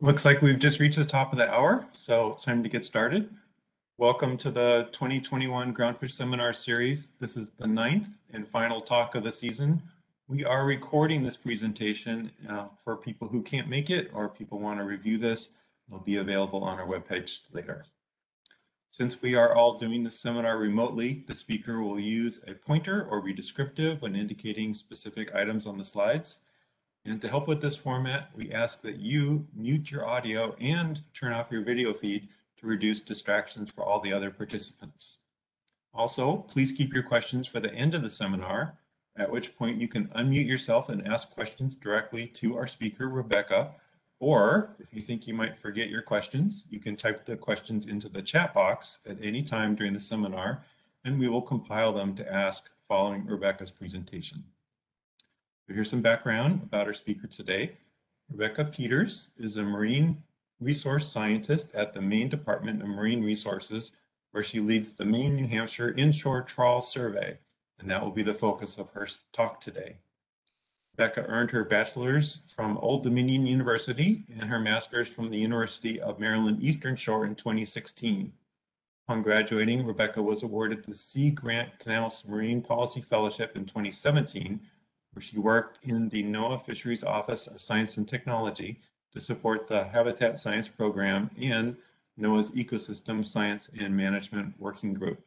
Looks like we've just reached the top of the hour, so it's time to get started. Welcome to the 2021 Groundfish Seminar Series. This is the ninth and final talk of the season. We are recording this presentation uh, for people who can't make it or people want to review this. It'll be available on our webpage later. Since we are all doing the seminar remotely, the speaker will use a pointer or be descriptive when indicating specific items on the slides. And to help with this format, we ask that you mute your audio and turn off your video feed to reduce distractions for all the other participants. Also, please keep your questions for the end of the seminar, at which point you can unmute yourself and ask questions directly to our speaker, Rebecca. Or if you think you might forget your questions, you can type the questions into the chat box at any time during the seminar, and we will compile them to ask following Rebecca's presentation. Here's some background about our speaker today. Rebecca Peters is a marine resource scientist at the Maine Department of Marine Resources, where she leads the Maine, New Hampshire Inshore Trawl Survey, and that will be the focus of her talk today. Rebecca earned her bachelor's from Old Dominion University and her master's from the University of Maryland Eastern Shore in 2016. Upon graduating, Rebecca was awarded the Sea Grant Knauss Marine Policy Fellowship in 2017 where she worked in the NOAA Fisheries Office of Science and Technology to support the Habitat Science Program and NOAA's Ecosystem Science and Management Working Group.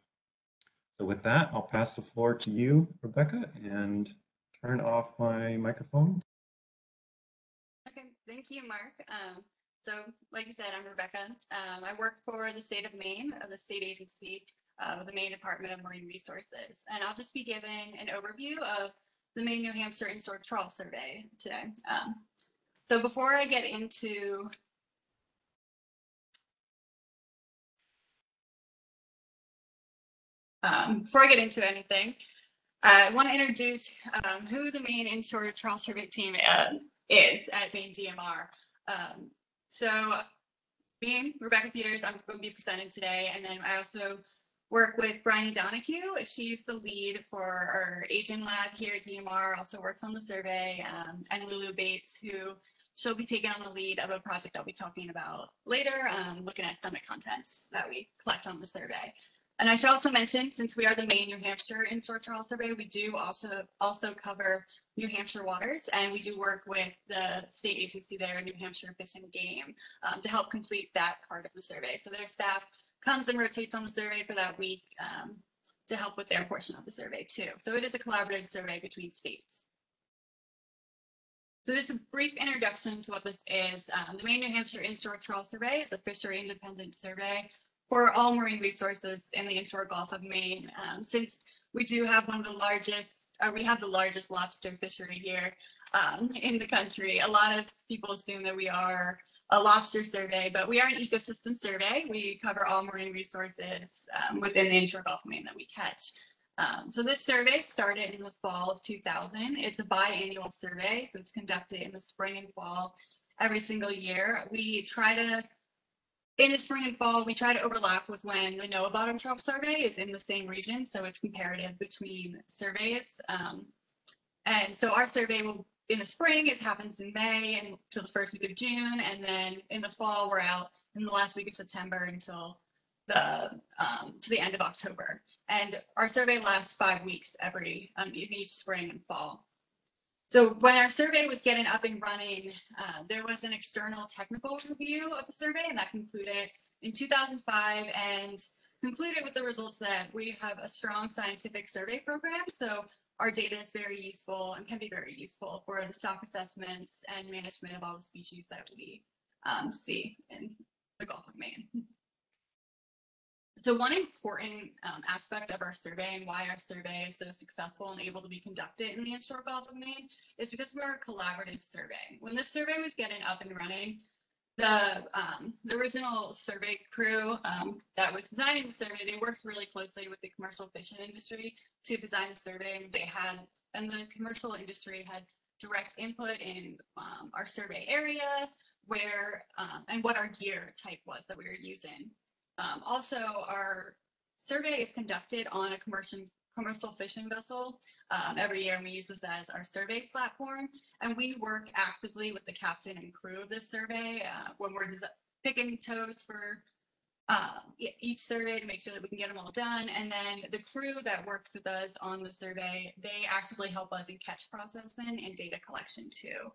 So with that, I'll pass the floor to you, Rebecca, and turn off my microphone. Okay, thank you, Mark. Um, so like you said, I'm Rebecca. Um, I work for the state of Maine, uh, the state agency uh, of the Maine Department of Marine Resources. And I'll just be giving an overview of the Maine New Hampshire Inshore Trawl Survey today. Um, so before I get into um, before I get into anything, I want to introduce um, who the Maine Inshore Trawl Survey team uh, is at Maine DMR. Um, so me, Rebecca Peters, I'm going to be presenting today, and then I also work with Bryony Donahue. She's the lead for our aging lab here at DMR, also works on the survey, um, and Lulu Bates, who she'll be taking on the lead of a project I'll be talking about later, um, looking at stomach contents that we collect on the survey. And I should also mention, since we are the Maine New Hampshire Inshore Trawl Survey, we do also also cover New Hampshire waters, and we do work with the state agency there, New Hampshire Fish and Game, um, to help complete that part of the survey. So their staff comes and rotates on the survey for that week um, to help with their portion of the survey too. So it is a collaborative survey between states. So just a brief introduction to what this is. Um, the Maine New Hampshire Inshore Trawl Survey is a fishery independent survey for all marine resources in the inshore Gulf of Maine. Um, since we do have one of the largest, or we have the largest lobster fishery here um, in the country, a lot of people assume that we are a lobster survey, but we are an ecosystem survey. We cover all marine resources um, within the inshore Gulf of Maine that we catch. Um, so this survey started in the fall of 2000. It's a biannual survey, so it's conducted in the spring and fall every single year. We try to, in the spring and fall, we try to overlap with when the NOAA Bottom Trawl Survey is in the same region, so it's comparative between surveys. Um, and so our survey will in the spring, it happens in May and until the first week of June, and then in the fall, we're out in the last week of September until the um, to the end of October. And our survey lasts five weeks every um, in each spring and fall. So when our survey was getting up and running, uh, there was an external technical review of the survey, and that concluded in 2005 and concluded with the results that we have a strong scientific survey program. So our data is very useful and can be very useful for the stock assessments and management of all the species that we um, see in the Gulf of Maine. So one important um, aspect of our survey and why our survey is so successful and able to be conducted in the inshore Gulf of Maine is because we're a collaborative survey. When this survey was getting up and running, the um, the original survey crew um, that was designing the survey, they worked really closely with the commercial fishing industry to design the survey. They had, and the commercial industry had direct input in um, our survey area, where um, and what our gear type was that we were using. Um, also, our survey is conducted on a commercial commercial fishing vessel um, every year, we use this as our survey platform. And we work actively with the captain and crew of this survey uh, when we're picking tows for uh, each survey to make sure that we can get them all done. And then the crew that works with us on the survey, they actively help us in catch processing and data collection too.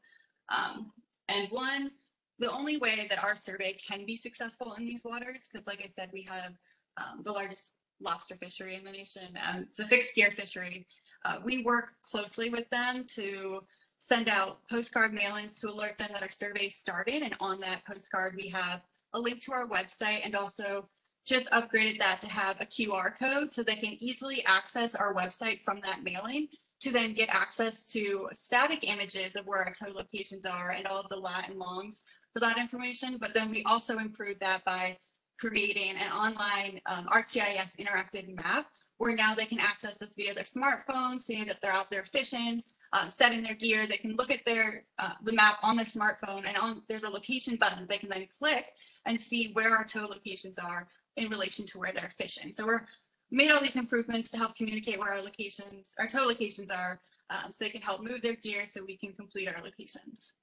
Um, and one, the only way that our survey can be successful in these waters, because like I said, we have um, the largest lobster fishery in the nation. Um, it's a fixed gear fishery. Uh, we work closely with them to send out postcard mailings to alert them that our survey started. And on that postcard, we have a link to our website and also just upgraded that to have a QR code so they can easily access our website from that mailing to then get access to static images of where our tow locations are and all of the lat and longs for that information. But then we also improved that by creating an online um, ArcGIS interactive map where now they can access this via their smartphone, seeing that they're out there fishing, uh, setting their gear. They can look at their uh, the map on their smartphone, and on there's a location button they can then click and see where our tow locations are in relation to where they're fishing. So we're made all these improvements to help communicate where our locations, our tow locations are, um, so they can help move their gear so we can complete our locations.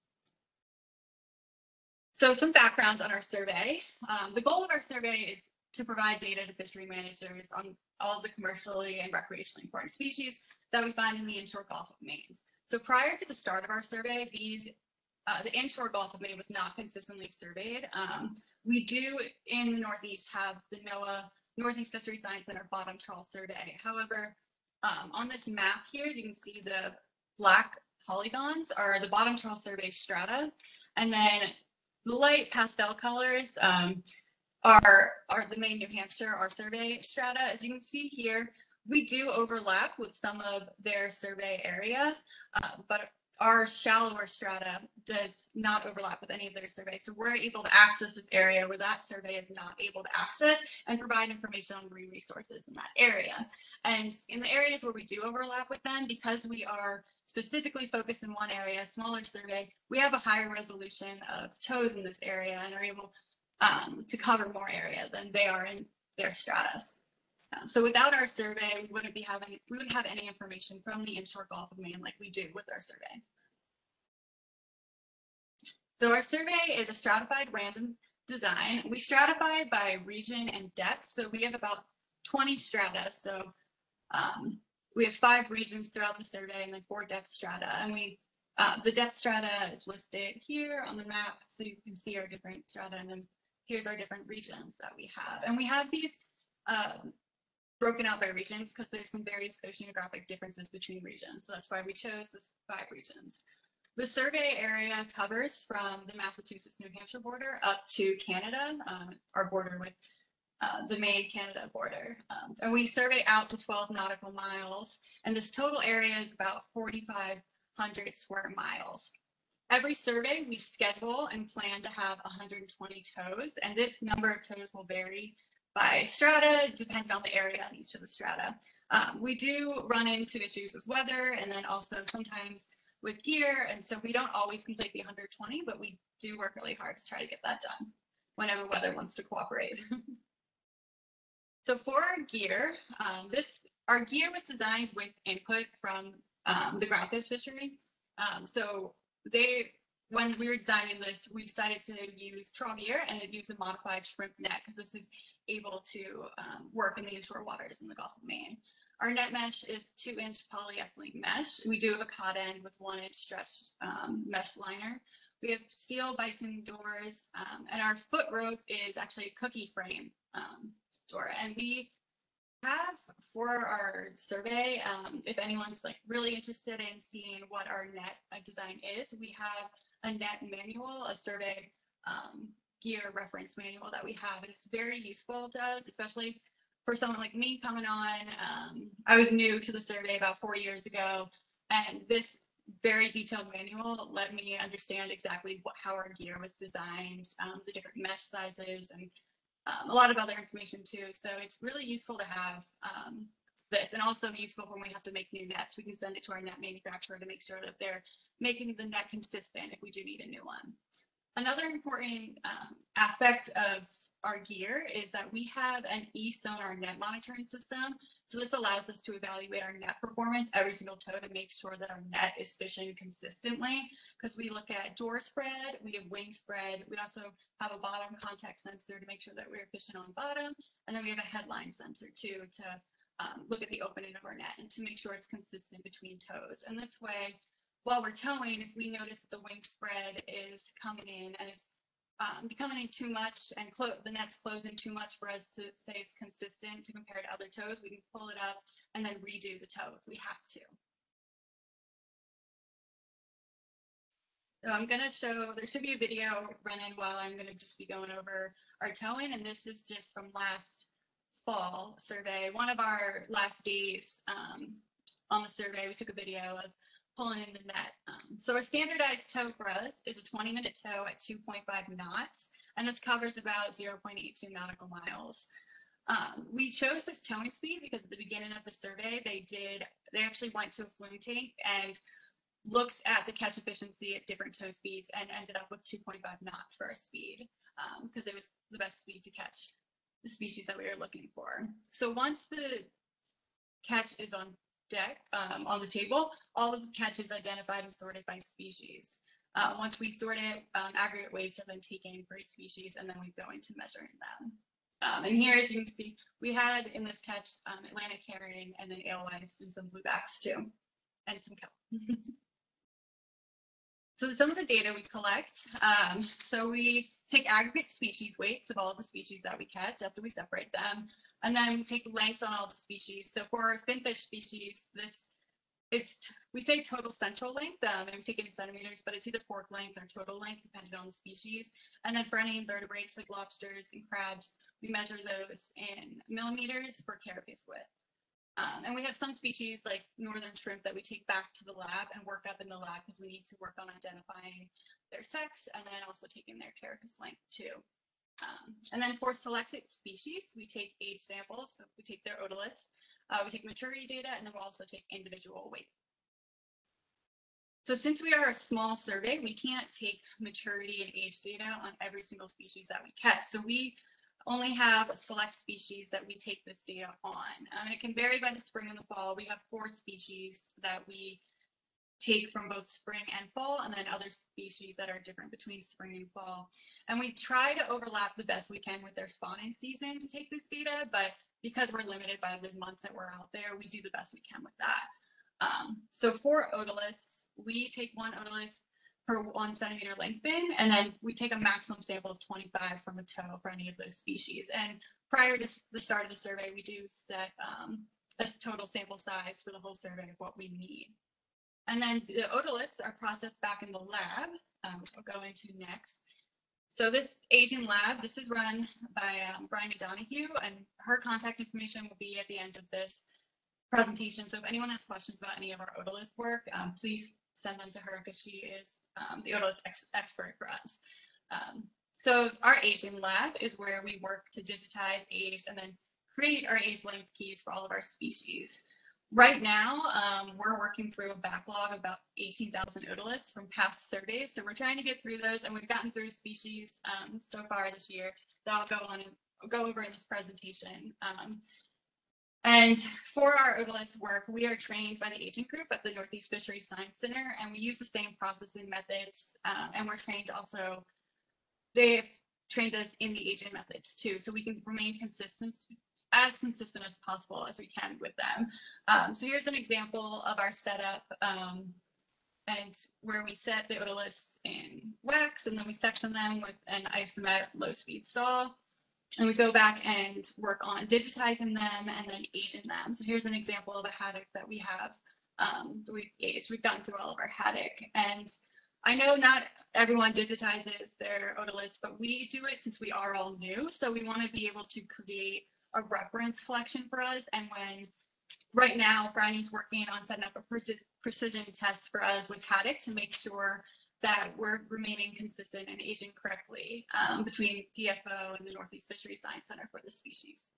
So some background on our survey. Um, the goal of our survey is to provide data to fishery managers on all of the commercially and recreationally important species that we find in the inshore Gulf of Maine. So prior to the start of our survey, these uh, the inshore Gulf of Maine was not consistently surveyed. Um, we do in the Northeast have the NOAA Northeast Fishery Science Center bottom trawl survey. However, um, on this map here, you can see the black polygons are the bottom trawl survey strata. And then the light pastel colors um, are, are the Maine New Hampshire, our survey strata. As you can see here, we do overlap with some of their survey area, uh, but our shallower strata does not overlap with any of their surveys. So we're able to access this area where that survey is not able to access and provide information on resources in that area. And in the areas where we do overlap with them, because we are specifically focused in one area, smaller survey, we have a higher resolution of tows in this area and are able um, to cover more area than they are in their stratas. Um, so without our survey, we wouldn't be having, we wouldn't have any information from the inshore Gulf of Maine like we do with our survey. So our survey is a stratified random design. We stratify by region and depth. So we have about 20 strata. So um, we have five regions throughout the survey and then four depth strata. And we, uh, the depth strata is listed here on the map. So you can see our different strata and then here's our different regions that we have. And we have these um, broken out by regions because there's some various oceanographic differences between regions. So that's why we chose those five regions. The survey area covers from the Massachusetts-New Hampshire border up to Canada, um, our border with uh, the Maine-Canada border. Um, and we survey out to 12 nautical miles, and this total area is about 4,500 square miles. Every survey, we schedule and plan to have 120 tows, and this number of tows will vary by strata, depending on the area on each of the strata. Um, we do run into issues with weather and then also sometimes with gear. And so we don't always complete the 120, but we do work really hard to try to get that done whenever weather wants to cooperate. so for our gear, um, this our gear was designed with input from um, the groundfish fishery. Um, so they when we were designing this, we decided to use trawl gear and use a modified shrimp net because this is able to um, work in the inshore waters in the Gulf of Maine. Our net mesh is two inch polyethylene mesh. We do have a cod end with one inch stretched um, mesh liner. We have steel bison doors um, and our foot rope is actually a cookie frame um, door. And we have for our survey, um, if anyone's like really interested in seeing what our net uh, design is, we have a net manual, a survey um, gear reference manual that we have. It's very useful to us, especially for someone like me coming on. Um, I was new to the survey about four years ago, and this very detailed manual let me understand exactly what, how our gear was designed, um, the different mesh sizes, and um, a lot of other information too. So it's really useful to have um, this and also useful when we have to make new nets. We can send it to our net manufacturer to make sure that they're making the net consistent if we do need a new one. Another important um, aspect of our gear is that we have an e-sonar net monitoring system. So this allows us to evaluate our net performance every single tow to make sure that our net is fishing consistently. Because we look at door spread, we have wing spread, we also have a bottom contact sensor to make sure that we're fishing on bottom, and then we have a headline sensor too to um, look at the opening of our net and to make sure it's consistent between tows. And this way, while we're towing, if we notice that the wing spread is coming in and it's um, becoming in too much and the net's closing too much for us to say it's consistent to compare to other tows, we can pull it up and then redo the tow if we have to. So I'm gonna show, there should be a video running while I'm gonna just be going over our towing, and this is just from last fall survey, one of our last days um, on the survey, we took a video of pulling in the net. Um, so a standardized tow for us is a 20 minute tow at 2.5 knots, and this covers about 0.82 nautical miles. Um, we chose this towing speed because at the beginning of the survey, they did, they actually went to a flume tank and looked at the catch efficiency at different tow speeds and ended up with 2.5 knots for our speed because it was the best speed to catch the species that we were looking for. So once the catch is on deck, um, on the table, all of the catches identified and sorted by species. Uh, once we sort it, um, aggregate weights are then taken for each species and then we go into measuring them. Um, and here, as you can see, we had in this catch um, Atlantic herring and then alewives and some bluebacks too, and some kelp. So some of the data we collect, um, so we take aggregate species weights of all the species that we catch after we separate them, and then we take lengths on all the species. So for our finfish species, this is, we say total central length, um, and we take it in centimeters, but it's either fork length or total length, depending on the species. And then for any invertebrates like lobsters and crabs, we measure those in millimeters for carapace width. Um, and we have some species like northern shrimp that we take back to the lab and work up in the lab because we need to work on identifying their sex and then also taking their carapace length too. Um, and then for selected species, we take age samples. So we take their otoliths, uh, we take maturity data, and then we'll also take individual weight. So since we are a small survey, we can't take maturity and age data on every single species that we catch. So we only have select species that we take this data on. Um, and it can vary by the spring and the fall. We have four species that we take from both spring and fall, and then other species that are different between spring and fall. And we try to overlap the best we can with their spawning season to take this data, but because we're limited by the months that we're out there, we do the best we can with that. Um, so for otoliths, we take one otolith per one centimeter length bin, and then we take a maximum sample of 25 from a tow for any of those species. And prior to the start of the survey, we do set um, a total sample size for the whole survey of what we need. And then the otoliths are processed back in the lab, um, which we'll go into next. So this aging lab, this is run by um, Brian Donahue, and her contact information will be at the end of this presentation. So if anyone has questions about any of our otolith work, um, please send them to her because she is um, the otolith ex expert for us. Um, so our aging lab is where we work to digitize, age, and then create our age length keys for all of our species. Right now, um, we're working through a backlog of about 18,000 otoliths from past surveys. So we're trying to get through those, and we've gotten through species um, so far this year that I'll go on and go over in this presentation. Um, and for our otolith work, we are trained by the aging group at the Northeast Fisheries Science Center, and we use the same processing methods. Um, and we're trained also, they've trained us in the aging methods too, so we can remain consistent, as consistent as possible as we can with them. Um, so here's an example of our setup um, and where we set the otoliths in wax, and then we section them with an isomet low speed saw. And we go back and work on digitizing them and then aging them. So here's an example of a haddock that we have um, we've aged. We've gotten through all of our haddock. And I know not everyone digitizes their otoliths, but we do it since we are all new. So we want to be able to create a reference collection for us. And when right now, Brownie's working on setting up a precis precision test for us with haddock to make sure that we're remaining consistent and aging correctly um, between DFO and the Northeast Fisheries Science Center for the species.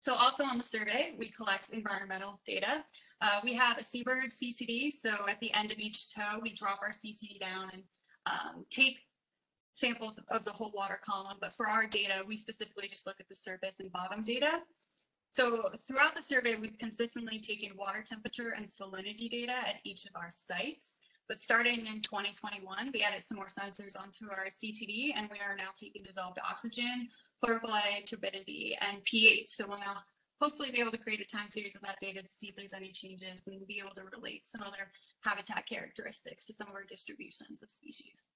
So also on the survey, we collect environmental data. Uh, we have a seabird CTD, so at the end of each tow, we drop our CTD down and um, take samples of the whole water column, but for our data, we specifically just look at the surface and bottom data. So throughout the survey, we've consistently taken water temperature and salinity data at each of our sites. But starting in 2021, we added some more sensors onto our CTD, and we are now taking dissolved oxygen, chlorophyll, turbidity, and pH. So we'll now hopefully be able to create a time series of that data to see if there's any changes and be able to relate some other habitat characteristics to some of our distributions of species.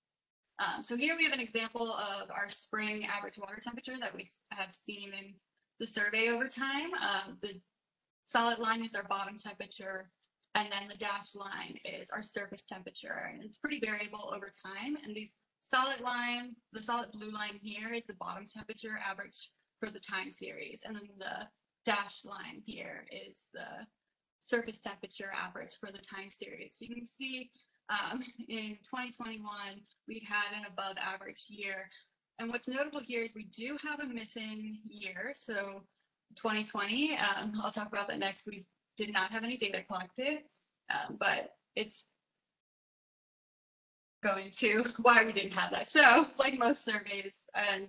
Um, so here we have an example of our spring average water temperature that we have seen in the survey over time. Um, the solid line is our bottom temperature, and then the dashed line is our surface temperature. And it's pretty variable over time. And these solid line, the solid blue line here is the bottom temperature average for the time series. And then the dashed line here is the surface temperature average for the time series. So you can see um, in 2021, we had an above average year. And what's notable here is we do have a missing year. So 2020, um, I'll talk about that next. We did not have any data collected, um, but it's going to why we didn't have that. So like most surveys and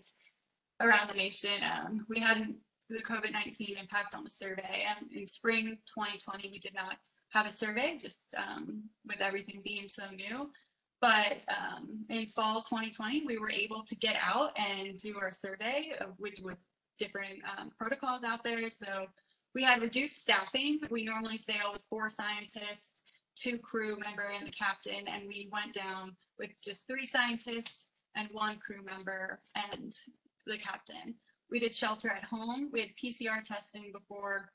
around the nation, um, we had the COVID-19 impact on the survey. And in spring 2020, we did not have a survey, just um, with everything being so new. But um, in fall 2020, we were able to get out and do our survey, uh, which with different um, protocols out there. So we had reduced staffing. We normally sail with four scientists, two crew member, and the captain, and we went down with just three scientists and one crew member and the captain. We did shelter at home. We had PCR testing before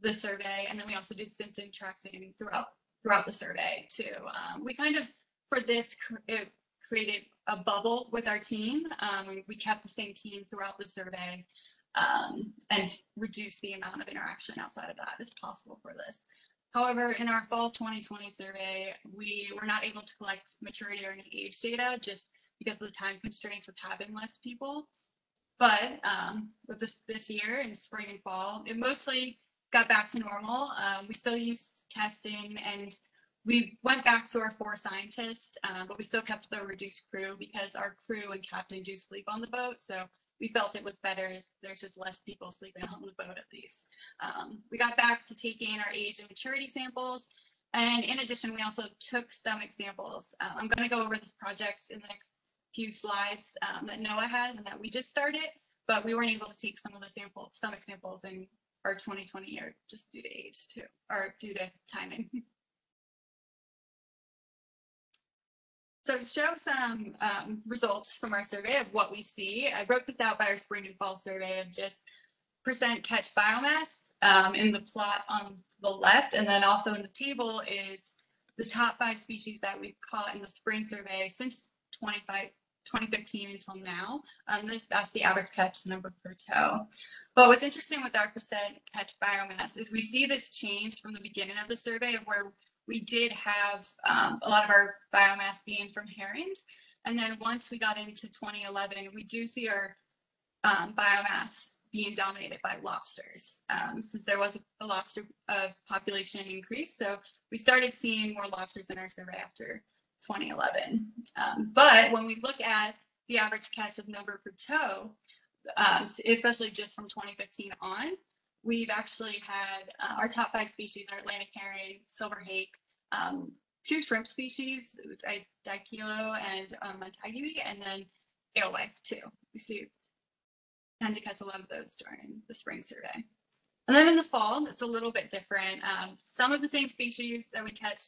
the survey, and then we also did symptom tracking throughout throughout the survey too. Um, we kind of for this it created a bubble with our team. Um, we kept the same team throughout the survey um, and reduce the amount of interaction outside of that as possible for this. However, in our fall 2020 survey, we were not able to collect maturity or any age data just because of the time constraints of having less people. But um, with this this year in spring and fall, it mostly got back to normal. Um, we still used testing and we went back to our four scientists, um, but we still kept the reduced crew because our crew and captain do sleep on the boat. So we felt it was better there's just less people sleeping on the boat at least. Um, we got back to taking our age and maturity samples. And in addition, we also took stomach samples. Uh, I'm going to go over this project in the next few slides um, that NOAA has and that we just started, but we weren't able to take some of the sample stomach samples in our 2020 year just due to age too, or due to timing. So to show some um, results from our survey of what we see, I broke this out by our spring and fall survey of just percent catch biomass um, in the plot on the left, and then also in the table is the top five species that we've caught in the spring survey since 25, 2015 until now. Um, this, that's the average catch number per tow. But what's interesting with our percent catch biomass is we see this change from the beginning of the survey of where we did have um, a lot of our biomass being from herons. And then once we got into 2011, we do see our um, biomass being dominated by lobsters um, since there was a, lobster uh, population increase. So we started seeing more lobsters in our survey after 2011. Um, but when we look at the average catch of number per tow, um, especially just from 2015 on, we've actually had uh, our top five species are Atlantic herring, silver hake, um, two shrimp species, Dikilo and um, Montague, and then alewife too. We see tend to catch a lot of those during the spring survey. And then in the fall, it's a little bit different. Um, some of the same species that we catch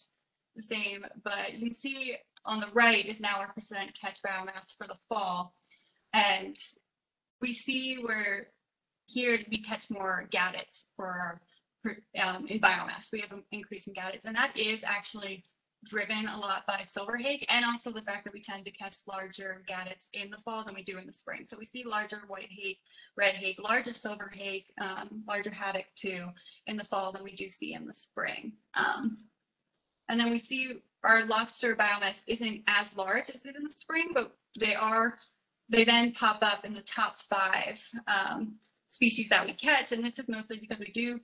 the same, but you can see on the right is now our percent catch biomass for the fall. And we see where here we catch more gadids for um, in biomass. We have an increase in gadids, and that is actually driven a lot by silver hake and also the fact that we tend to catch larger gadids in the fall than we do in the spring. So we see larger white hake, red hake, larger silver hake, um, larger haddock too in the fall than we do see in the spring. Um, and then we see our lobster biomass isn't as large as it is in the spring, but they are, they then pop up in the top five um, species that we catch. And this is mostly because we do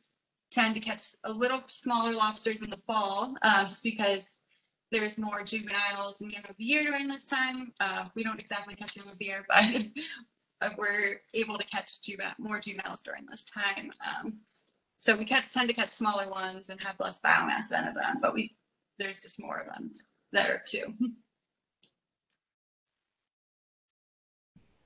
tend to catch a little smaller lobsters in the fall, um, just because there's more juveniles and young of the year during this time. Uh, we don't exactly catch young of the year, but uh, we're able to catch more juveniles during this time. Um, so we catch, tend to catch smaller ones and have less biomass than of them, but we there's just more of them that are too.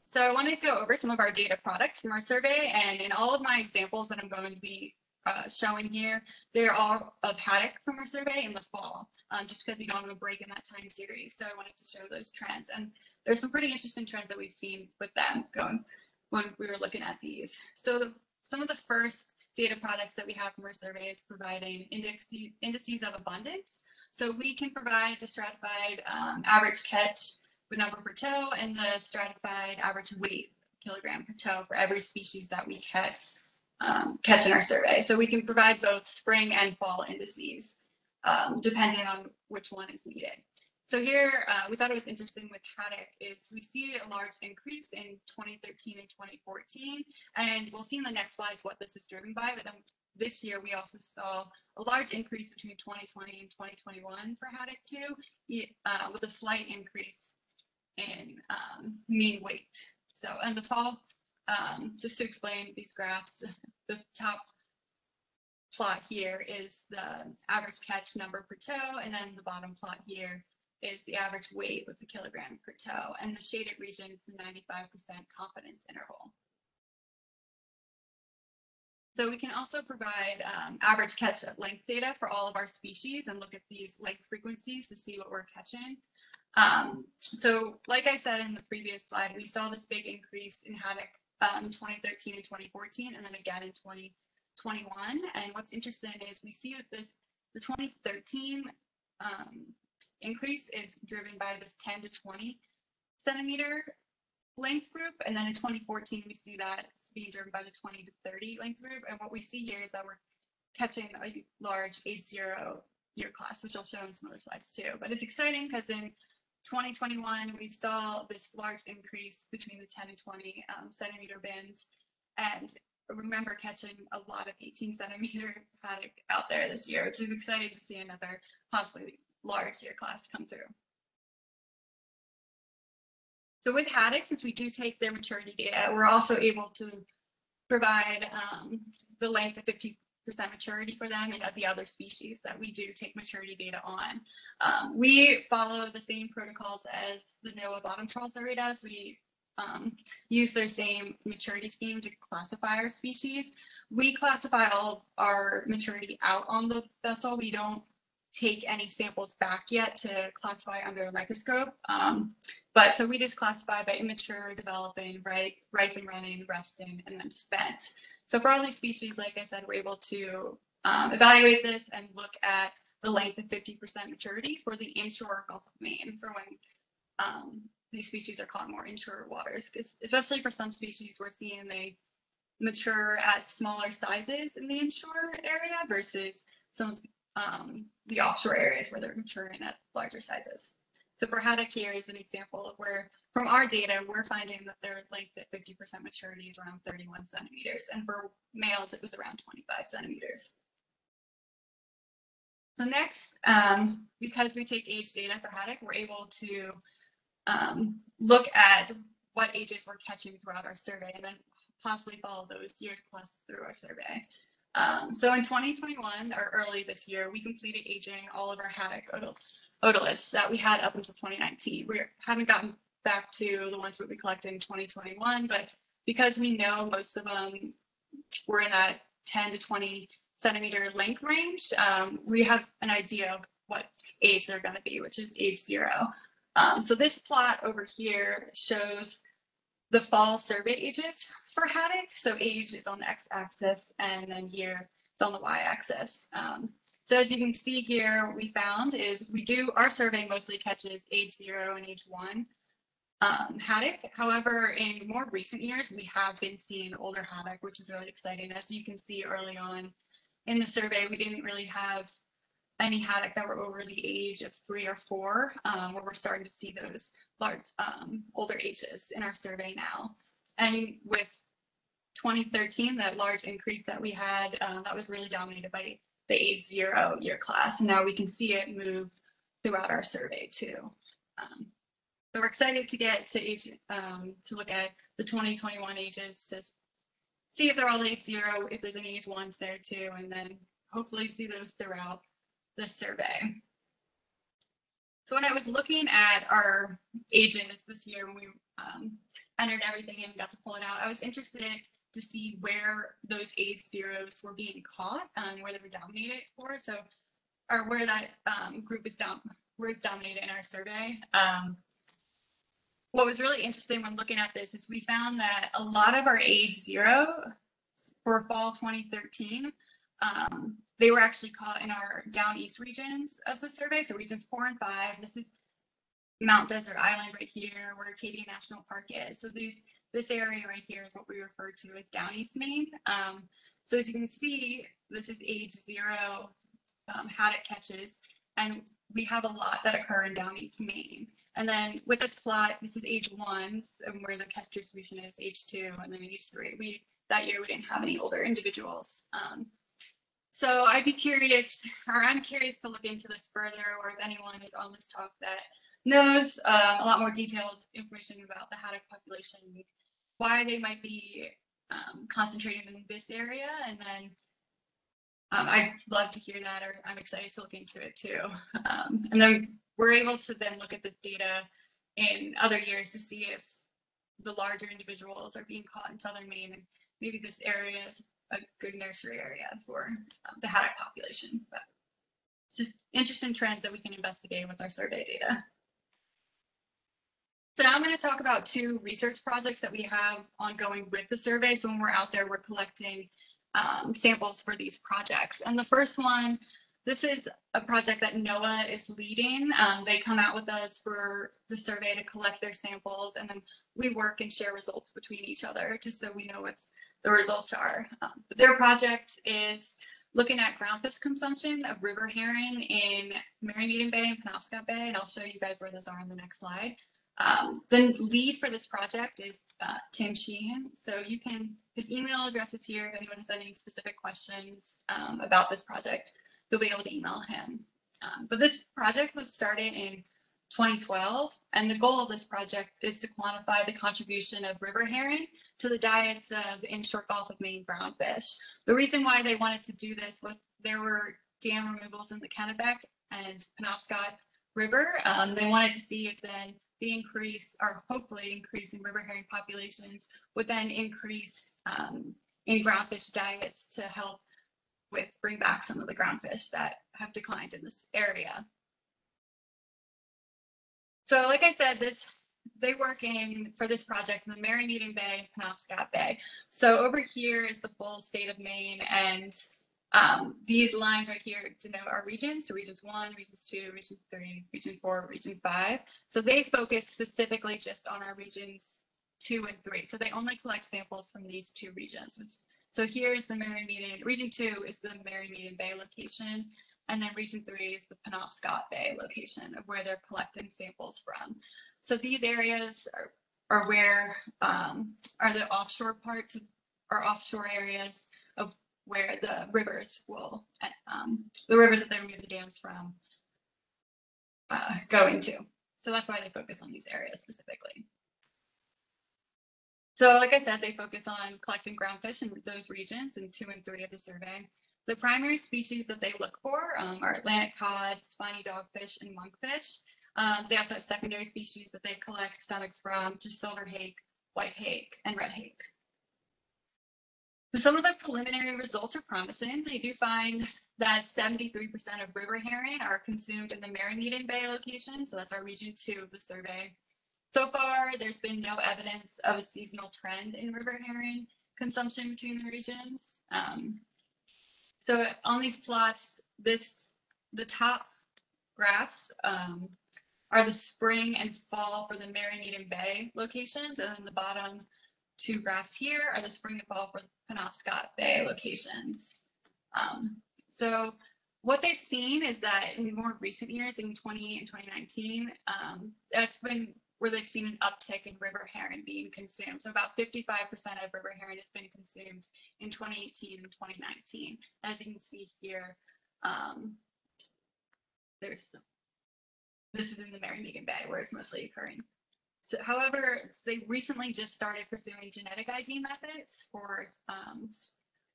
So I want to go over some of our data products from our survey, and in all of my examples that I'm going to be uh, showing here, they're all of haddock from our survey in the fall, um, just because we don't have a break in that time series. So I wanted to show those trends, and there's some pretty interesting trends that we've seen with them going when we were looking at these. So the, some of the first data products that we have from our survey is providing index, indices of abundance. So we can provide the stratified um, average catch with number per tow and the stratified average weight kilogram per tow for every species that we catch um, catch in our survey. So we can provide both spring and fall indices um, depending on which one is needed. So here, uh, we thought it was interesting with haddock is we see a large increase in 2013 and 2014, and we'll see in the next slides what this is driven by, but then this year we also saw a large increase between 2020 and 2021 for haddock too, uh, with a slight increase in um, mean weight. So in the fall, um, just to explain these graphs, the top plot here is the average catch number per tow, and then the bottom plot here is the average weight with the kilogram per tow, and the shaded region is the 95% confidence interval. So we can also provide um, average catch length data for all of our species and look at these length frequencies to see what we're catching. Um, so like I said in the previous slide, we saw this big increase in haddock um, 2013 and 2014, and then again in 2021. And what's interesting is we see that this the 2013 um, increase is driven by this 10 to 20 centimeter length group. And then in 2014, we see that it's being driven by the 20 to 30 length group. And what we see here is that we're catching a large age zero year class, which I'll show in some other slides too. But it's exciting because in 2021, we saw this large increase between the 10 and 20 um, centimeter bins. And remember catching a lot of 18 centimeter haddock out there this year, which is exciting to see another possibly large year class come through. So with haddock, since we do take their maturity data, we're also able to provide um, the length of 50 percent maturity for them and the other species that we do take maturity data on. Um, we follow the same protocols as the NOAA bottom trawl survey does. We um, use their same maturity scheme to classify our species. We classify all of our maturity out on the vessel. We don't take any samples back yet to classify under a microscope. Um, but so we just classify by immature, developing, ripe, ripe and running, resting, and then spent. So for all these species, like I said, we're able to um, evaluate this and look at the length of 50% maturity for the inshore Gulf of Maine for when um, these species are caught more inshore waters, especially for some species, we're seeing they mature at smaller sizes in the inshore area versus some um, the offshore areas where they're maturing at larger sizes. So for haddock here is an example of where from our data, we're finding that their length at 50% maturity is around 31 centimeters. And for males, it was around 25 centimeters. So next, um, because we take age data for haddock, we're able to um, look at what ages we're catching throughout our survey and then possibly follow those years plus through our survey. Um, so in 2021 or early this year, we completed aging all of our haddock otoliths that we had up until 2019. We haven't gotten back to the ones that we collected in 2021, but because we know most of them were in that 10 to 20 centimeter length range, um, we have an idea of what age they're going to be, which is age zero. Um, so this plot over here shows the fall survey ages for haddock. So age is on the x-axis and then year is on the y-axis. Um, so as you can see here, we found is we do, our survey mostly catches age zero and age one um, haddock. However, in more recent years, we have been seeing older haddock, which is really exciting. As you can see early on in the survey, we didn't really have any haddock that were over the age of three or four, um, where we're starting to see those large um, older ages in our survey now. And with 2013, that large increase that we had, um, that was really dominated by the age zero year class. And now we can see it move throughout our survey too. Um, so we're excited to get to age, um, to look at the 2021 ages to see if they're all age zero, if there's any age ones there too, and then hopefully see those throughout the survey. So when I was looking at our ages this year, when we um, entered everything and got to pull it out, I was interested to see where those age zeros were being caught, um, where they were dominated for. So, or where that um, group is down, where it's dominated in our survey. Um, what was really interesting when looking at this is we found that a lot of our age zero for fall 2013, um, they were actually caught in our down east regions of the survey. So regions four and five. This is Mount Desert Island right here, where Acadia National Park is. So these this area right here is what we refer to as down east Maine. Um, so as you can see, this is age zero um, haddock catches, and we have a lot that occur in down east Maine. And then with this plot, this is age one, and where the catch distribution is age two, and then age three. We that year we didn't have any older individuals. Um, so I'd be curious, or I'm curious to look into this further, or if anyone is on this talk that knows uh, a lot more detailed information about the haddock population, why they might be um, concentrated in this area, and then um, I'd love to hear that, or I'm excited to look into it too. Um, and then we're able to then look at this data in other years to see if the larger individuals are being caught in southern Maine, and maybe this area is a good nursery area for um, the haddock population. But it's just interesting trends that we can investigate with our survey data. So now I'm going to talk about two research projects that we have ongoing with the survey. So when we're out there, we're collecting um, samples for these projects. And the first one, this is a project that NOAA is leading. Um, they come out with us for the survey to collect their samples, and then we work and share results between each other, just so we know what the results are. Um, their project is looking at groundfish consumption of river herring in Merrymeeting Bay and Penobscot Bay, and I'll show you guys where those are on the next slide. Um, the lead for this project is uh, Tim Sheehan. So you can, his email address is here. If anyone has any specific questions um, about this project, you'll be able to email him. Um, but this project was started in 2012, and the goal of this project is to quantify the contribution of river herring to the diets of inshore Gulf of Maine groundfish. The reason why they wanted to do this was there were dam removals in the Kennebec and Penobscot River. Um, they wanted to see if then the increase or hopefully increase in river herring populations would then increase um, in groundfish diets to help with bring back some of the groundfish that have declined in this area. So like I said, this they work in for this project in the Merrymeeting Bay and Penobscot Bay. So over here is the full state of Maine and um, these lines right here denote our regions, so regions one, regions two, region three, region four, region five. So they focus specifically just on our regions two and three. So they only collect samples from these two regions. Which, so here's the Merrymeeting, region two is the Merrymeeting Bay location, and then region three is the Penobscot Bay location of where they're collecting samples from. So these areas are, are where um, are the offshore parts or offshore areas of where the rivers will, um, the rivers that they remove the dams from uh, go into. So that's why they focus on these areas specifically. So like I said, they focus on collecting groundfish in those regions in two and three of the survey. The primary species that they look for um, are Atlantic cod, spiny dogfish, and monkfish. Um, they also have secondary species that they collect stomachs from, just silver hake, white hake, and red hake. Some of the preliminary results are promising. They do find that 73% of river herring are consumed in the Merrymeeting Bay location, so that's our region two of the survey. So far, there's been no evidence of a seasonal trend in river herring consumption between the regions. Um, so on these plots, this the top graphs um, are the spring and fall for the Merrymeeting Bay locations, and then the bottom two graphs here are the spring and fall for Penobscot Bay locations. Um, so what they've seen is that in more recent years, in 20 and 2019, um, that's been where they've seen an uptick in river herring being consumed. So about 55% of river herring has been consumed in 2018 and 2019. As you can see here, um, there's this is in the Mary Bay where it's mostly occurring. So however, they recently just started pursuing genetic ID methods for, um,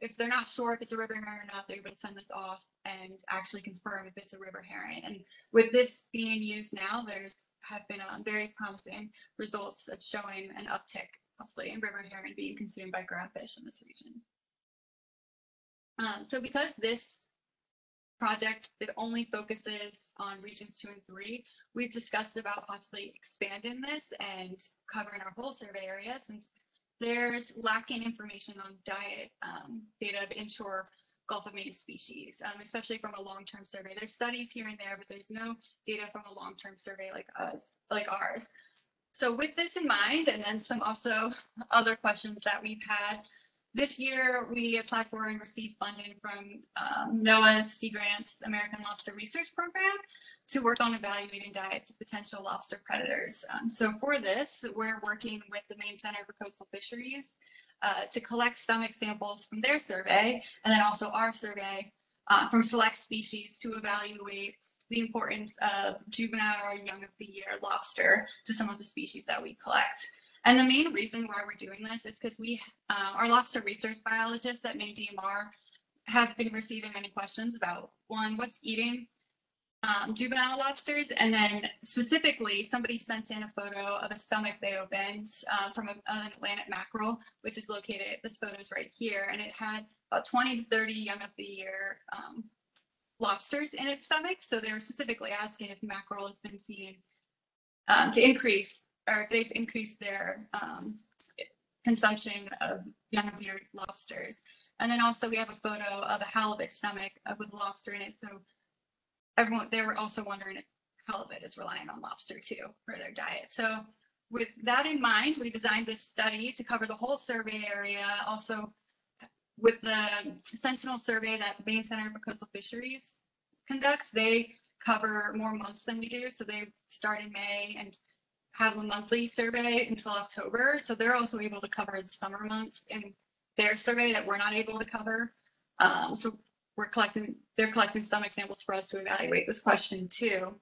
if they're not sure if it's a river herring or not, they're able to send this off and actually confirm if it's a river herring. And with this being used now, there's have been um, very promising results showing an uptick possibly in river herring being consumed by ground fish in this region. Um, so because this project, it only focuses on regions two and three, we've discussed about possibly expanding this and covering our whole survey area since there's lacking information on diet um, data of inshore Gulf of Maine species, um, especially from a long-term survey. There's studies here and there, but there's no data from a long-term survey like us, like ours. So with this in mind, and then some also other questions that we've had, this year we applied for and received funding from um, NOAA's Sea Grants American Lobster Research Program to work on evaluating diets of potential lobster predators. Um, so for this, we're working with the Maine Center for Coastal Fisheries uh, to collect stomach samples from their survey, and then also our survey uh, from select species to evaluate the importance of juvenile or young of the year lobster to some of the species that we collect. And the main reason why we're doing this is because we, uh, our lobster research biologists at Maine DMR have been receiving many questions about one, what's eating um, juvenile lobsters, and then specifically, somebody sent in a photo of a stomach they opened um, from a, an Atlantic mackerel, which is located. This photo is right here, and it had about 20 to 30 young of the year um, lobsters in its stomach. So they were specifically asking if mackerel has been seen um, to increase, or if they've increased their um, consumption of young year lobsters. And then also we have a photo of a halibut stomach uh, with lobster in it. So everyone, they were also wondering if halibut is relying on lobster too for their diet. So with that in mind, we designed this study to cover the whole survey area. Also with the Sentinel survey that Maine Center for Coastal Fisheries conducts, they cover more months than we do. So they start in May and have a monthly survey until October. So they're also able to cover the summer months in their survey that we're not able to cover. Um, so we're collecting, they're collecting some examples for us to evaluate this question too.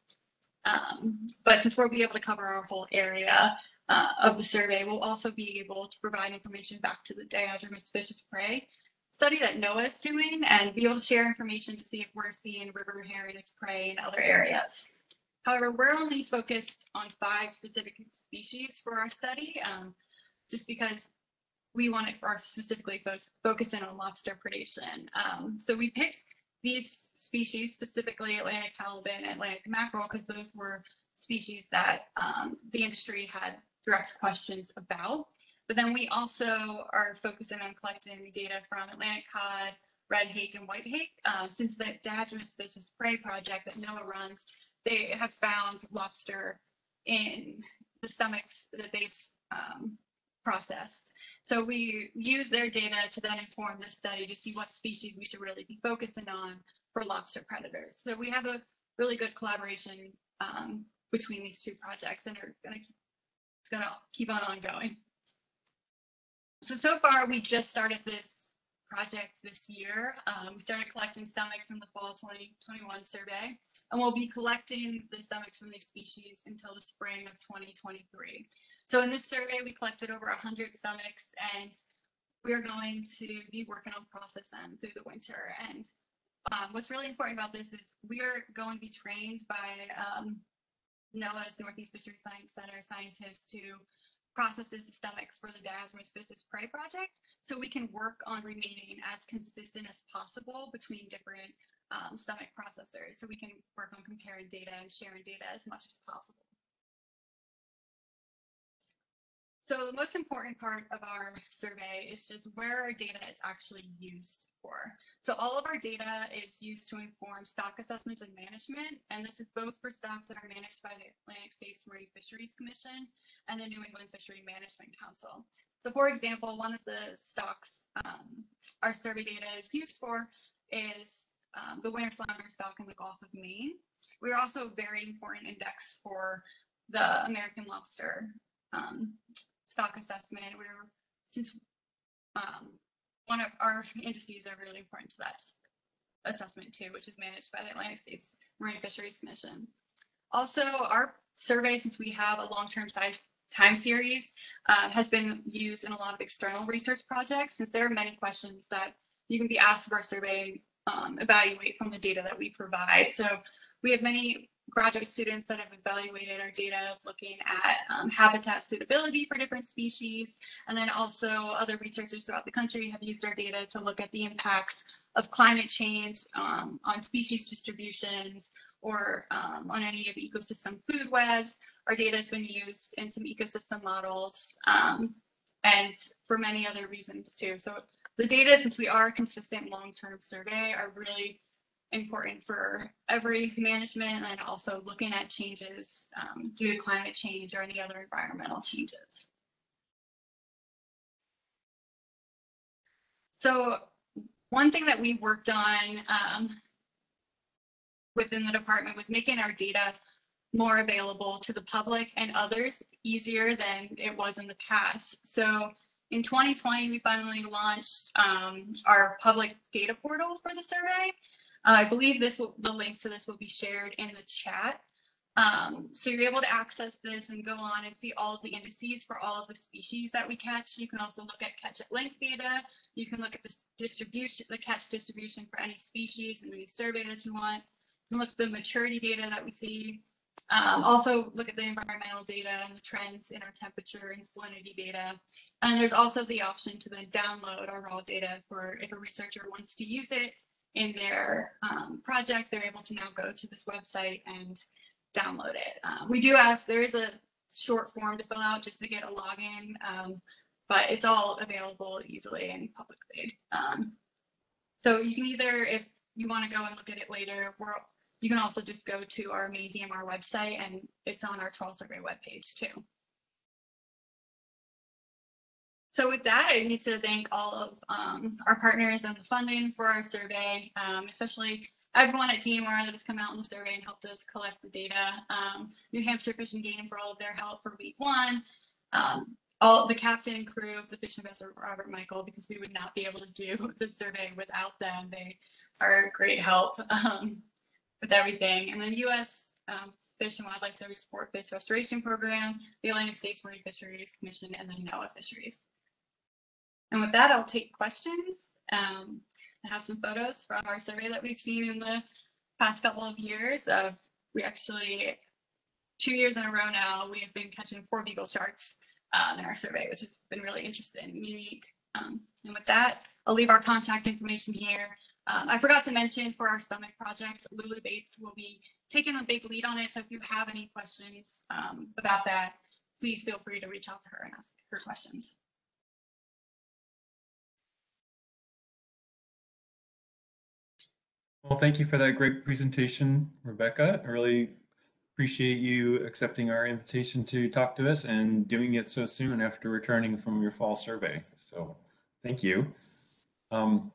Um, but since we'll be able to cover our whole area uh, of the survey, we'll also be able to provide information back to the Diadromous Fish as Prey study that NOAA is doing and be able to share information to see if we're seeing river herring as prey in other areas. However, we're only focused on five specific species for our study, um, just because we want to are specifically fo focusing on lobster predation. Um, so we picked these species, specifically Atlantic halibut and Atlantic mackerel, because those were species that um, the industry had direct questions about. But then we also are focusing on collecting data from Atlantic cod, red hake, and white hake. Uh, since the Diadromous Fish as Prey project that NOAA runs, they have found lobster in the stomachs that they've um, processed. So we use their data to then inform this study to see what species we should really be focusing on for lobster predators. So we have a really good collaboration um, between these two projects and are going to keep, gonna keep on ongoing. So, so far we just started this project this year. Um, we started collecting stomachs in the fall 2021 survey, and we'll be collecting the stomachs from these species until the spring of 2023. So in this survey, we collected over 100 stomachs, and we're going to be working on process them through the winter. And um, what's really important about this is we're going to be trained by um, NOAA's Northeast Fisheries Science Center scientists to processes the stomachs for the Diadromous Fish as Prey project. So we can work on remaining as consistent as possible between different um, stomach processors. So we can work on comparing data and sharing data as much as possible. So the most important part of our survey is just where our data is actually used for. So all of our data is used to inform stock assessment and management, and this is both for stocks that are managed by the Atlantic States Marine Fisheries Commission and the New England Fishery Management Council. So for example, one of the stocks um, our survey data is used for is um, the winter flounder stock in the Gulf of Maine. We're also a very important index for the American lobster um, stock assessment. We're since um, one of our indices are really important to that assessment too, which is managed by the Atlantic States Marine Fisheries Commission. Also, our survey, since we have a long-term size time series, uh, has been used in a lot of external research projects, since there are many questions that you can be asked of our survey um, evaluate from the data that we provide. So we have many graduate students that have evaluated our data looking at um, habitat suitability for different species. And then also other researchers throughout the country have used our data to look at the impacts of climate change um, on species distributions or um, on any of ecosystem food webs. Our data has been used in some ecosystem models um, and for many other reasons too. So the data, since we are a consistent long-term survey, are really important for every management and also looking at changes um, due to climate change or any other environmental changes. So one thing that we worked on um, within the department was making our data more available to the public and others easier than it was in the past. So in 2020, we finally launched um, our public data portal for the survey. Uh, I believe this will, the link to this will be shared in the chat. Um, so you're able to access this and go on and see all of the indices for all of the species that we catch. You can also look at catch at length data. You can look at the distribution, the catch distribution for any species and any survey that you want. You can look at the maturity data that we see. Um, also look at the environmental data and the trends in our temperature and salinity data. And there's also the option to then download our raw data for if a researcher wants to use it in their um, project, they're able to now go to this website and download it. Uh, we do ask, there is a short form to fill out just to get a login, um, but it's all available easily and publicly. Um, so you can either, if you want to go and look at it later, we're, you can also just go to our Maine DMR website and it's on our trawl survey webpage too. So with that, I need to thank all of um, our partners and the funding for our survey, um, especially everyone at DMR that has come out in the survey and helped us collect the data. Um, New Hampshire Fish and Game for all of their help for week one. Um, all the captain and crew of the Fish Investor Robert Michael, because we would not be able to do the survey without them. They are great help um, with everything. And then U.S. Um, Fish and Wildlife Service Sport Fish Restoration Program, the Atlantic States Marine Fisheries Commission, and then NOAA Fisheries. And with that, I'll take questions. Um, I have some photos from our survey that we've seen in the past couple of years. Of we actually, two years in a row now, we have been catching porbeagle sharks um, in our survey, which has been really interesting and unique. Um, and with that, I'll leave our contact information here. Um, I forgot to mention for our stomach project, Lulu Bates will be taking a big lead on it. So if you have any questions um, about that, please feel free to reach out to her and ask her questions. Well, thank you for that great presentation, Rebecca. I really appreciate you accepting our invitation to talk to us and doing it so soon after returning from your fall survey. So thank you. Um,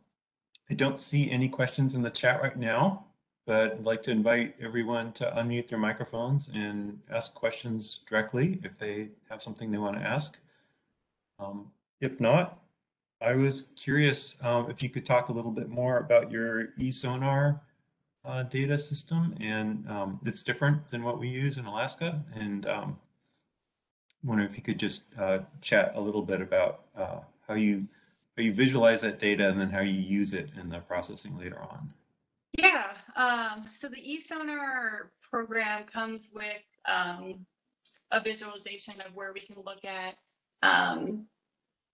I don't see any questions in the chat right now, but I'd like to invite everyone to unmute their microphones and ask questions directly if they have something they want to ask. Um, if not, I was curious um, if you could talk a little bit more about your eSonar uh, data system, and um, it's different than what we use in Alaska. And um, wonder if you could just uh, chat a little bit about uh, how you how you visualize that data and then how you use it in the processing later on. Yeah. Um, so the eSonar program comes with um, a visualization of where we can look at um,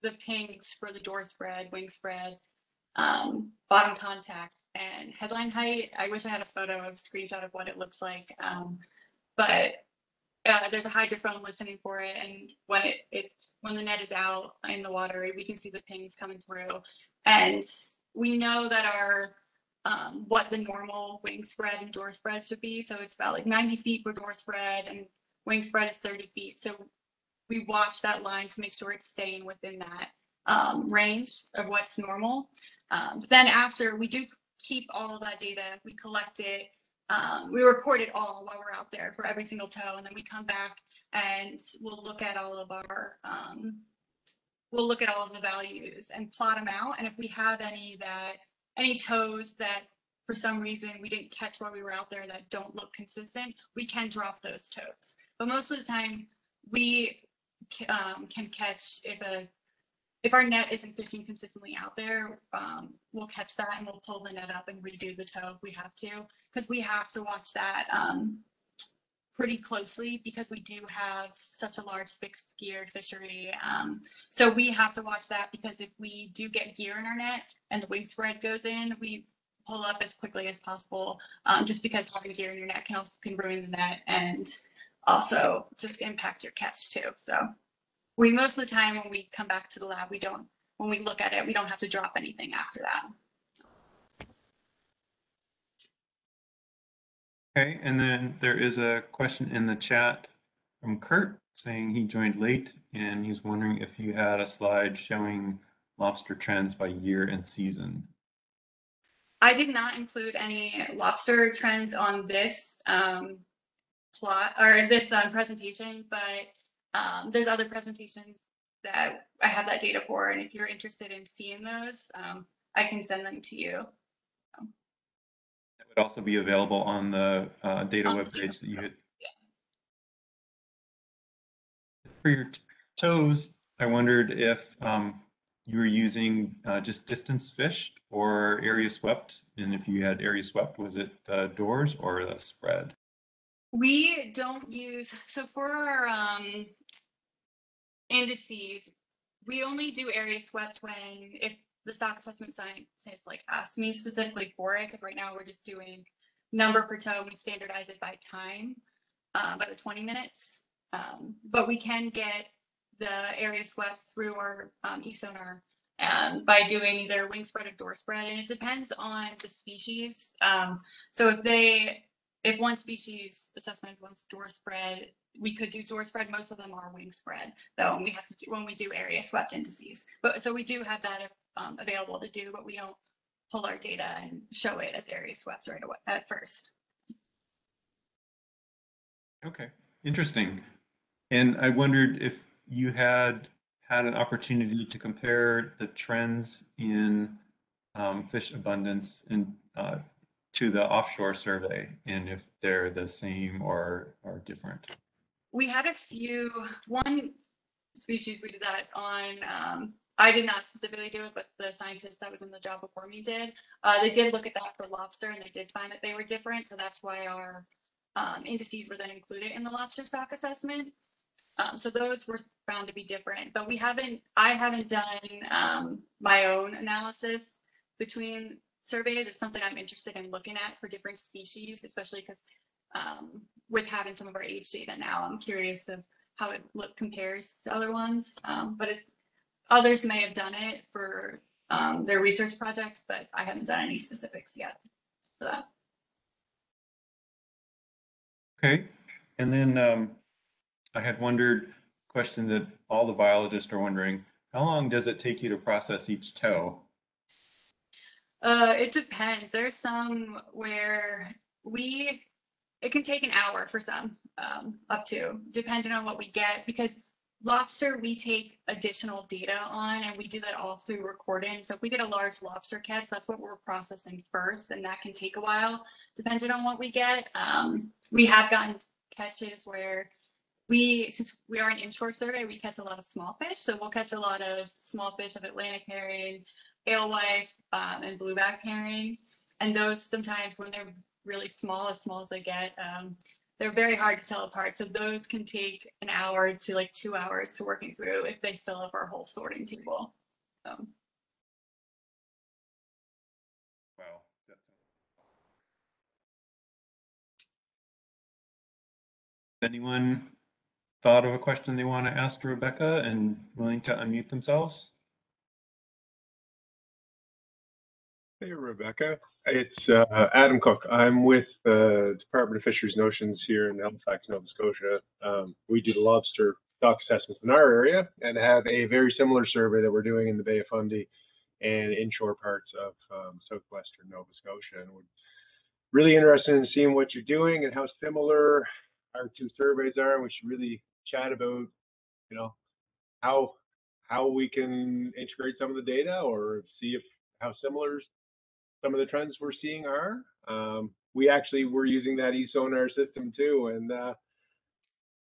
the pings for the door spread, wing spread, um, bottom contact, and headline height. I wish I had a photo of screenshot of what it looks like. Um, but uh, there's a hydrophone listening for it, and when it, it when the net is out in the water, we can see the pings coming through, and we know that our um, what the normal wing spread and door spread should be. So it's about like 90 feet for door spread, and wing spread is 30 feet. So we watch that line to make sure it's staying within that um, range of what's normal. Um, then after we do keep all of that data, we collect it, um, we record it all while we're out there for every single tow, and then we come back and we'll look at all of our, um, we'll look at all of the values and plot them out. And if we have any that, any tows that for some reason we didn't catch while we were out there that don't look consistent, we can drop those tows. But most of the time, we um, can catch if a if our net isn't fishing consistently out there, um, we'll catch that and we'll pull the net up and redo the tow if we have to, because we have to watch that um, pretty closely because we do have such a large fixed gear fishery. Um, so we have to watch that because if we do get gear in our net and the wing spread goes in, we pull up as quickly as possible. Um, just because having gear in your net can also can ruin the net and also just impact your catch too. So we most of the time when we come back to the lab, we don't when we look at it, we don't have to drop anything after that. Okay, and then there is a question in the chat from Kurt saying he joined late and he's wondering if you had a slide showing lobster trends by year and season. I did not include any lobster trends on this um, plot or this um, presentation, but um, there's other presentations that I have that data for, and if you're interested in seeing those, um, I can send them to you. It would also be available on the uh, data On the webpage data, that you had. yeah. For your tows, I wondered if um, you were using uh, just distance fished or area swept, and if you had area swept, was it the doors or the spread? We don't use, so for our um, indices, we only do area swept when, if the stock assessment scientist like asked me specifically for it, because right now we're just doing number per tow, we standardize it by time, uh, by the 20 minutes. Um, but we can get the area swept through our um, e-sonar um, by doing either wing spread or door spread, and it depends on the species. Um, so if they, if one species assessment was door spread, we could do door spread. Most of them are wing spread, though, and we have to do when we do area swept indices. But so we do have that um, available to do, but we don't pull our data and show it as area swept right away at first. Okay, interesting. And I wondered if you had had an opportunity to compare the trends in um, fish abundance in, uh, to the offshore survey and if they're the same or, or different. We had a few, one species we did that on, um, I did not specifically do it, but the scientist that was in the job before me did. Uh, they did look at that for lobster and they did find that they were different. So that's why our um, indices were then included in the lobster stock assessment. Um, so those were found to be different, but we haven't, I haven't done um, my own analysis between surveys. is something I'm interested in looking at for different species, especially because um, with having some of our age data now, I'm curious of how it look compares to other ones. Um, but it's, others may have done it for um, their research projects, but I haven't done any specifics yet for that. Okay, and then um, I had wondered, question that all the biologists are wondering, how long does it take you to process each tow? Uh, it depends. There's some where we, it can take an hour for some, um, up to, depending on what we get, because lobster, we take additional data on and we do that all through recording. So if we get a large lobster catch, that's what we're processing first, and that can take a while, depending on what we get. Um, we have gotten catches where we, since we are an inshore survey, we catch a lot of small fish. So we'll catch a lot of small fish of Atlantic herring, alewife, um, and blueback herring. And those sometimes when they're really small, as small as they get, um, they're very hard to tell apart. So those can take an hour to like two hours to working through if they fill up our whole sorting table. So, Wow. Anyone thought of a question they want to ask Rebecca and willing to unmute themselves? Hey, Rebecca. It's uh, Adam Cook. I'm with the Department of Fisheries and Oceans here in Halifax, Nova Scotia. Um, we do the lobster stock assessments in our area and have a very similar survey that we're doing in the Bay of Fundy and inshore parts of um, southwestern Nova Scotia. And we're really interested in seeing what you're doing and how similar our two surveys are. We should really chat about, you know, how how we can integrate some of the data or see if how similar some of the trends we're seeing are. Um, we actually were using that eSonar system too, and uh,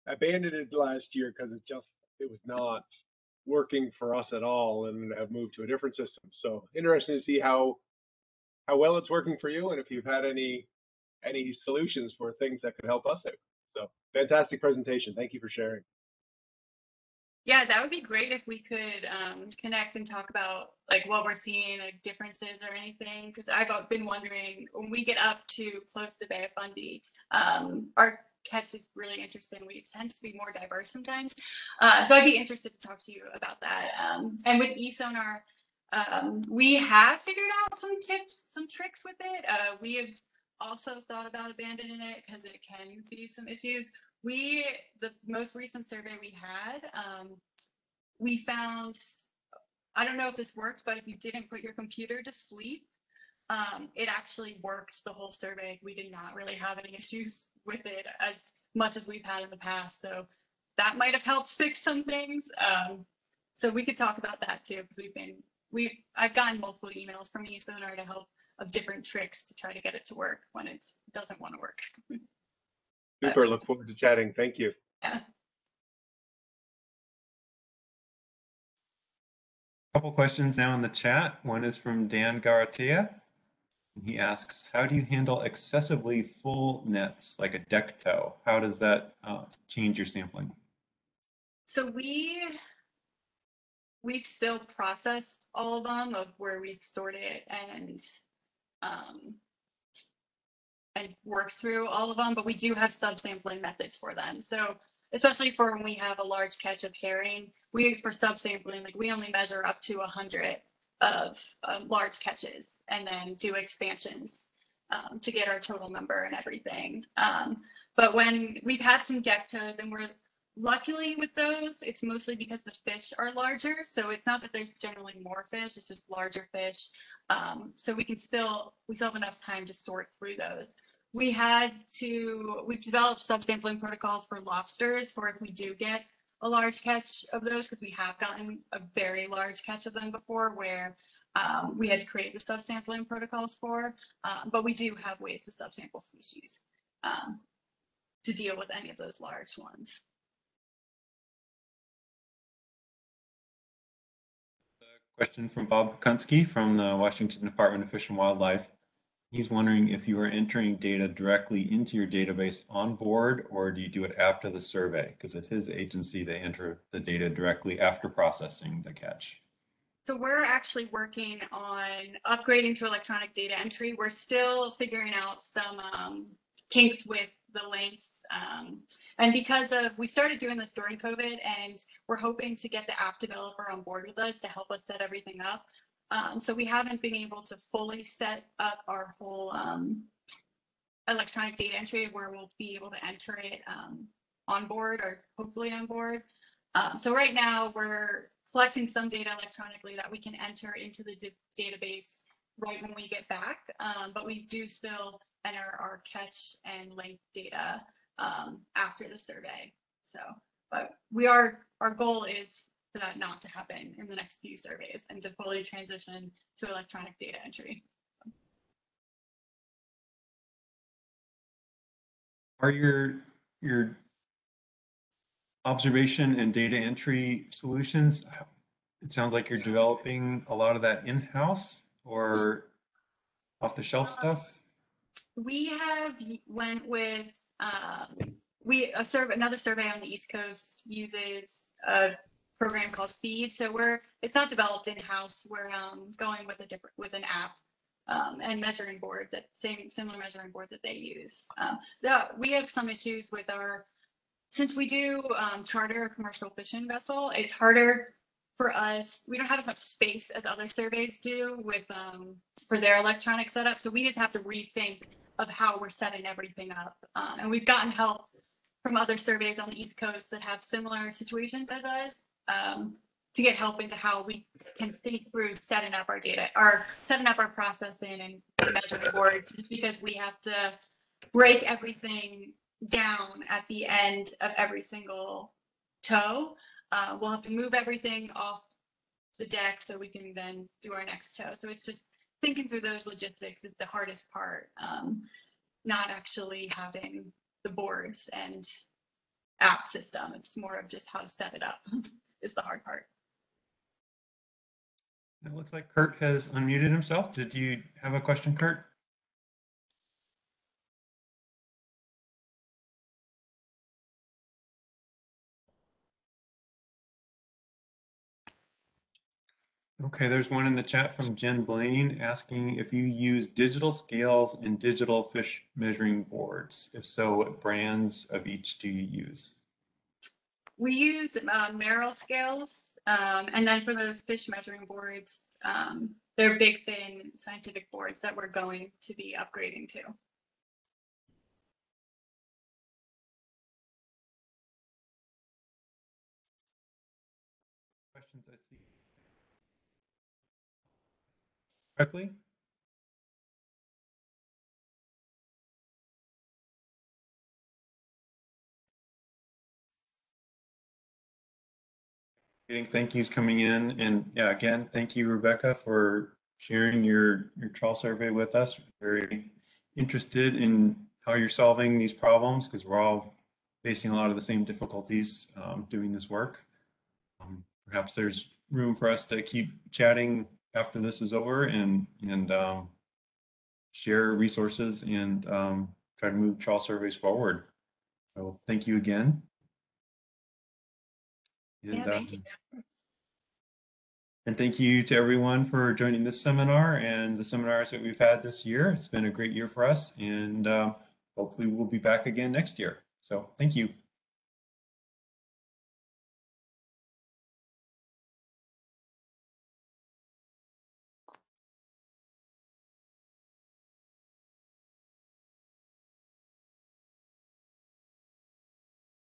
abandoned it last year because it just it was not working for us at all, and have moved to a different system. So interesting to see how how well it's working for you, and if you've had any any solutions for things that could help us out. So fantastic presentation. Thank you for sharing. Yeah, that would be great if we could um, connect and talk about like what we're seeing, like differences or anything. Because I've been wondering when we get up to close to Bay of Fundy, um, our catch is really interesting. We tend to be more diverse sometimes. Uh, so I'd be interested to talk to you about that. Um, and with eSonar, um, we have figured out some tips, some tricks with it. Uh, we have also thought about abandoning it because it can be some issues we the most recent survey we had um, we found i don't know if this worked but if you didn't put your computer to sleep um, it actually worked the whole survey. We did not really have any issues with it as much as we've had in the past. So that might have helped fix some things. Um, so we could talk about that too because we've been we i've gotten multiple emails from eSonar to help of different tricks to try to get it to work when it doesn't want to work Super. Look forward to chatting. Thank you. Yeah. Couple questions now in the chat. One is from Dan Garatea. He asks, how do you handle excessively full nets like a deck tow? How does that uh, change your sampling? So we we've still processed all of them of where we've sorted and um, and work through all of them, but we do have subsampling methods for them. So especially for when we have a large catch of herring, we for subsampling, like we only measure up to 100 of um, large catches and then do expansions um, to get our total number and everything. Um, but when we've had some deck tows and we're luckily with those, it's mostly because the fish are larger. So it's not that there's generally more fish, it's just larger fish. Um, so we can still, we still have enough time to sort through those we had to, we've developed subsampling protocols for lobsters for if we do get a large catch of those, because we have gotten a very large catch of them before where um, we had to create the subsampling protocols for, um, but we do have ways to subsample species um, to deal with any of those large ones. Question from Bob Kunsky from the Washington Department of Fish and Wildlife. He's wondering if you are entering data directly into your database on board or do you do it after the survey? Because at his agency, they enter the data directly after processing the catch. So we're actually working on upgrading to electronic data entry. We're still figuring out some um, kinks with the links. Um, and because of, we started doing this during COVID and we're hoping to get the app developer on board with us to help us set everything up. Um, so we haven't been able to fully set up our whole um, electronic data entry where we'll be able to enter it um, on board or hopefully on board. Um, so right now we're collecting some data electronically that we can enter into the database right when we get back, um, but we do still enter our catch and link data um, after the survey. So, but we are, our goal is that not to happen in the next few surveys and to fully transition to electronic data entry. Are your your observation and data entry solutions? It sounds like you're developing a lot of that in-house or off the shelf stuff. We have went with um, we a survey another survey on the East Coast uses a program called Feed. So we're it's not developed in house. We're um, going with a different with an app um, and measuring board that same similar measuring board that they use. Um, so we have some issues with our since we do um, charter a commercial fishing vessel. It's harder for us. We don't have as much space as other surveys do with um, for their electronic setup. So we just have to rethink of how we're setting everything up. Um, and we've gotten help from other surveys on the East Coast that have similar situations as us um, to get help into how we can think through setting up our data, or setting up our processing and measuring boards, just because we have to break everything down at the end of every single tow. Uh, we'll have to move everything off the deck so we can then do our next tow. So it's just thinking through those logistics is the hardest part. Um, not actually having the boards and app system. It's more of just how to set it up is the hard part. It looks like Kurt has unmuted himself. Did you have a question, Kurt? Okay, there's one in the chat from Jen Blaine asking if you use digital scales and digital fish measuring boards. If so, what brands of each do you use? We use uh, Marel scales, um, and then for the fish measuring boards, um, they're Big Fin Scientific boards that we're going to be upgrading to. Questions I see. Correctly? Getting thank yous coming in and yeah, again, thank you Rebecca for sharing your, your trawl survey with us. Very interested in how you're solving these problems because we're all facing a lot of the same difficulties um, doing this work. Um, perhaps there's room for us to keep chatting after this is over and and um, share resources and um, try to move trawl surveys forward. So thank you again. And, Yeah, thank you. and thank you to everyone for joining this seminar and the seminars that we've had this year. It's been a great year for us and um, hopefully we'll be back again next year. So thank you.